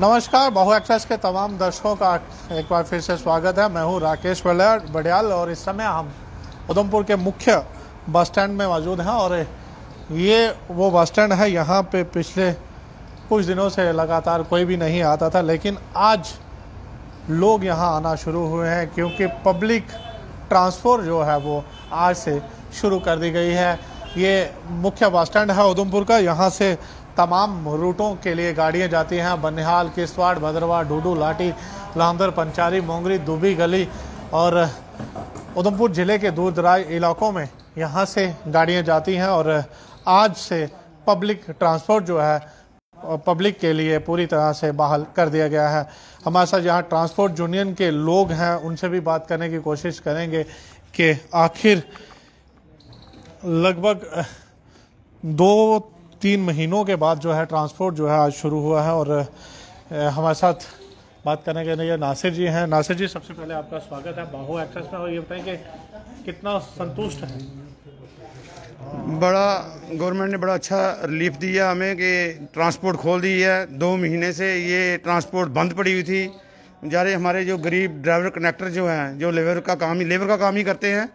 नमस्कार, बहु एक्ट्रेस के तमाम दर्शकों का एक बार फिर से स्वागत है। मैं हूँ राकेश बडियाल, और इस समय हम उधमपुर के मुख्य बस स्टैंड में मौजूद हैं, और ये वो बस स्टैंड है, यहाँ पे पिछले कुछ दिनों से लगातार कोई भी नहीं आता था, लेकिन आज लोग यहाँ आना शुरू हुए हैं, क्योंकि पब्लिक ट्रांसपोर्ट जो है वो आज से शुरू कर दी गई है। ये मुख्य बस स्टैंड है उधमपुर का, यहाँ से तमाम रूटों के लिए गाड़ियाँ जाती हैं। बनिहाल, किसवाड़, भद्रवाह, डूडू, लाठी, लांदर पंचारी मोंगरी, दुबी गली और उधमपुर ज़िले के दूर दराज इलाकों में यहाँ से गाड़ियाँ जाती हैं और आज से पब्लिक ट्रांसपोर्ट जो है, पब्लिक के लिए पूरी तरह से बहाल कर दिया गया है। हमारे साथ यहाँ ट्रांसपोर्ट यूनियन के लोग हैं, उनसे भी बात करने की कोशिश करेंगे कि आखिर लगभग दो तीन महीनों के बाद जो है ट्रांसपोर्ट जो है आज शुरू हुआ है और हमारे साथ बात करने के लिए नासिर जी हैं। नासिर जी, सबसे पहले आपका स्वागत है बाहू एक्ट्रेस में और ये बताएँ कि कितना संतुष्ट है? बड़ा, गवर्नमेंट ने बड़ा अच्छा रिलीफ दिया हमें कि ट्रांसपोर्ट खोल दी है। दो महीने से ये ट्रांसपोर्ट बंद पड़ी हुई थी। जारे हमारे जो गरीब ड्राइवर कनेक्टर जो हैं, जो लेबर का काम ही, लेबर का काम ही करते हैं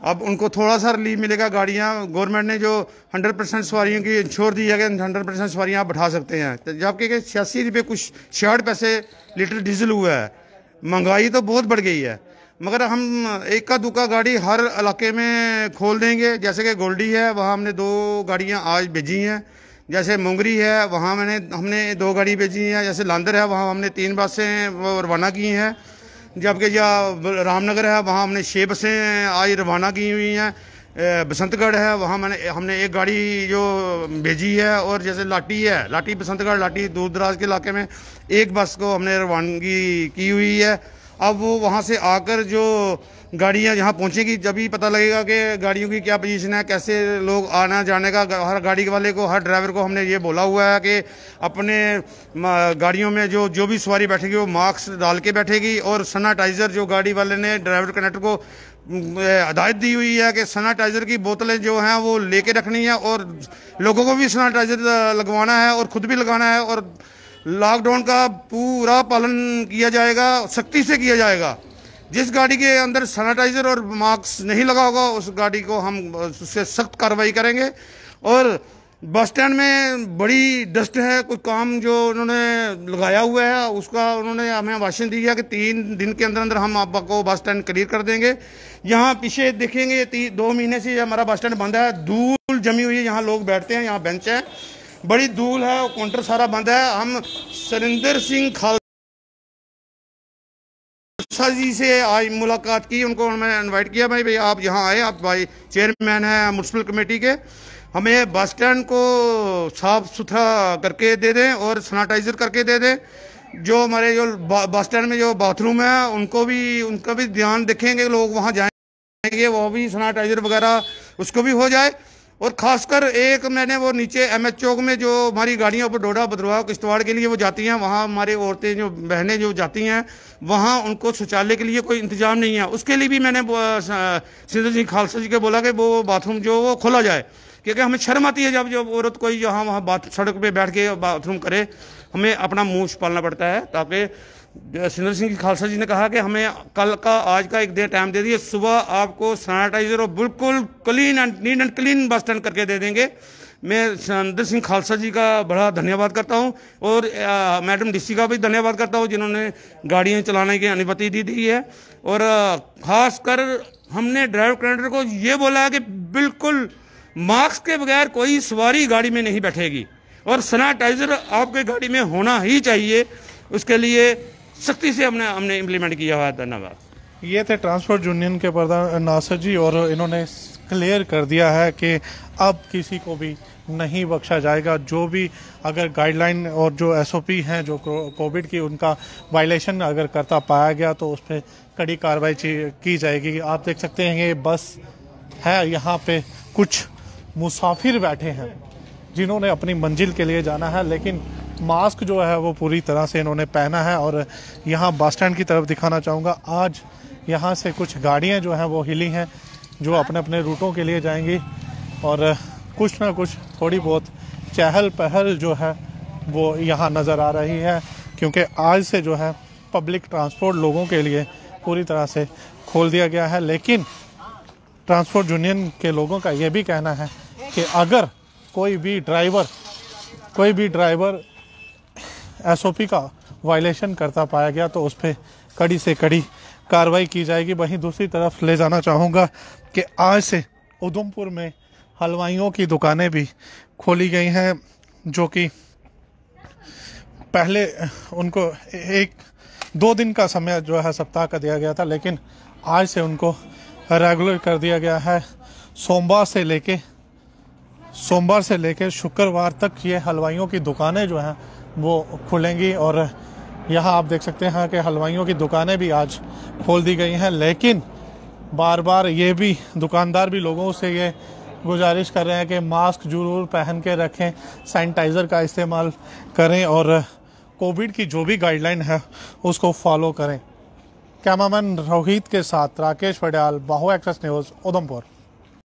अब उनको थोड़ा सा रिलीफ मिलेगा गाड़ियाँ। गवर्नमेंट ने जो हंड्रेड परसेंट सवारियों की इंश्योर दी है कि हंड्रेड परसेंट सवारियाँ आप बैठा सकते हैं। तो जबकि छियासी रुपये कुछ छियाठ पैसे लीटर डीजल हुआ है, महँगाई तो बहुत बढ़ गई है। मगर हम एक का दुका गाड़ी हर इलाके में खोल देंगे। जैसे कि गोल्डी है, वहाँ हमने दो गाड़ियाँ आज भेजी हैं। जैसे मुंगरी है, वहाँ मैंने, हमने दो गाड़ी भेजी हैं। जैसे लांदर है, वहाँ हमने तीन बसें रवाना की हैं। जबकि जहाँ रामनगर है, वहाँ हमने छः बसें आज रवाना की हुई हैं। बसंतगढ़ है, वहाँ मैंने, हमने एक गाड़ी जो भेजी है और जैसे लाठी है, लाठी बसंतगढ़, लाठी दूर दराज के इलाके में एक बस को हमने रवानगी की हुई है। अब वो वहाँ से आकर जो गाड़ियाँ यहाँ पहुँचेगी, जब ही पता लगेगा कि गाड़ियों की क्या पोजीशन है, कैसे लोग आना जाने का हर गाड़ी वाले को, हर ड्राइवर को हमने ये बोला हुआ है कि अपने गाड़ियों में जो जो भी सवारी बैठेगी, वो मास्क डाल के बैठेगी और सैनिटाइज़र जो गाड़ी वाले ने ड्राइवर कनेक्टर को हदायत दी हुई है कि सैनिटाइज़र की बोतलें जो हैं, वो लेके रखनी है और लोगों को भी सैनिटाइज़र लगवाना है और ख़ुद भी लगाना है और लॉकडाउन का पूरा पालन किया जाएगा, सख्ती से किया जाएगा। जिस गाड़ी के अंदर सैनिटाइजर और मास्क नहीं लगा होगा, उस गाड़ी को हम, उससे सख्त कार्रवाई करेंगे। और बस स्टैंड में बड़ी डस्ट है कोई काम जो उन्होंने लगाया हुआ है, उसका उन्होंने हमें भाषण दिया कि तीन दिन के अंदर अंदर हम आपको बस स्टैंड क्लियर कर देंगे। यहाँ पीछे देखेंगे दो महीने से हमारा बस स्टैंड बंद है, धूल जमी हुई है, यहाँ लोग बैठते हैं, यहाँ बेंच है। बड़ी धूल है काउंटर सारा बंद है। हम सरिंदर सिंह खालसा जी से आज मुलाकात की, उनको मैंने इनवाइट किया भाई भाई आप यहाँ आए, आप भाई चेयरमैन हैं म्यूनसिपल कमेटी के, हमें बस स्टैंड को साफ़ सुथरा करके दे दें और सैनिटाइजर करके दे दें। जो हमारे जो बस स्टैंड में जो बाथरूम है, उनको भी, उनका भी ध्यान देखेंगे, लोग वहाँ जाएँगे, वो भी सैनिटाइजर वगैरह, उसको भी हो जाए। और खासकर एक मैंने वो नीचे एम एच चौक में जो हमारी गाड़ियों पर डोडा बदरवा किश्तवाड़ के लिए वो जाती हैं, वहाँ हमारी औरतें जो, बहनें जो जाती हैं, वहाँ उनको शौचालय के लिए कोई इंतज़ाम नहीं है। उसके लिए भी मैंने सिंधु सिंह खालसा जी के बोला कि वो बाथरूम जो वो खोला जाए, क्योंकि हमें शर्म आती है जब जब औरत कोई जहाँ वहाँ बाथ, सड़क पर बैठ के बाथरूम करे, हमें अपना मुँह पालना पड़ता है, ताकि सिंदर सिंह खालसा जी ने कहा कि हमें कल का, आज का एक दिन टाइम दे दिए। सुबह आपको सैनिटाइजर और बिल्कुल clean and neat and clean bus stand करके दे देंगे। मैं सिंदर सिंह खालसा जी का बड़ा धन्यवाद करता हूँ और मैडम डीसी का भी धन्यवाद करता हूँ जिन्होंने गाड़ियाँ चलाने की अनुमति दी दी है। और ख़ास कर हमने ड्राइवर कंडक्टर को ये बोला है कि बिल्कुल मास्क के बगैर कोई सवारी गाड़ी में नहीं बैठेगी। और सैनिटाइजर आपके गाड़ी में होना ही चाहिए। उसके लिए सख्ती से हमने हमने इम्प्लीमेंट किया हुआ है, धन्यवाद। ये थे ट्रांसपोर्ट यूनियन के प्रधान नासर जी और इन्होंने क्लियर कर दिया है कि अब किसी को भी नहीं बख्शा जाएगा। जो भी अगर गाइडलाइन और जो एसओपी हैं, जो कोविड की उनका वायलेशन अगर करता पाया गया तो उस पर कड़ी कार्रवाई की जाएगी। आप देख सकते हैं, ये बस है, यहाँ पे कुछ मुसाफिर बैठे हैं, जिन्होंने अपनी मंजिल के लिए जाना है, लेकिन मास्क जो है वो पूरी तरह से इन्होंने पहना है और यहाँ बस स्टैंड की तरफ़ दिखाना चाहूँगा। आज यहाँ से कुछ गाड़ियाँ जो हैं वो हिली हैं, जो अपने अपने रूटों के लिए जाएँगी और कुछ ना कुछ थोड़ी बहुत चहल पहल जो है वो यहाँ नज़र आ रही है, क्योंकि आज से जो है पब्लिक ट्रांसपोर्ट लोगों के लिए पूरी तरह से खोल दिया गया है। लेकिन ट्रांसपोर्ट यूनियन के लोगों का ये भी कहना है कि अगर कोई भी ड्राइवर, कोई भी ड्राइवर एसओपी का वायलेशन करता पाया गया तो उस पर कड़ी से कड़ी कार्रवाई की जाएगी। वहीं दूसरी तरफ़ ले जाना चाहूँगा कि आज से उधमपुर में हलवाइयों की दुकानें भी खोली गई हैं, जो कि पहले उनको एक दो दिन का समय जो है सप्ताह का दिया गया था, लेकिन आज से उनको रेगुलर कर दिया गया है। सोमवार से लेके, सोमवार से लेकर शुक्रवार तक ये हलवाइयों की दुकानें जो हैं वो खुलेंगी और यहाँ आप देख सकते हैं कि हलवाइयों की दुकानें भी आज खोल दी गई हैं, लेकिन बार बार ये भी दुकानदार भी लोगों से ये गुजारिश कर रहे हैं कि मास्क ज़रूर पहन के रखें, सैनिटाइज़र का इस्तेमाल करें और कोविड की जो भी गाइडलाइन है उसको फॉलो करें। कैमरामैन रोहित के साथ राकेश पडियाल, बाहू एक्सेस न्यूज़, उधमपुर।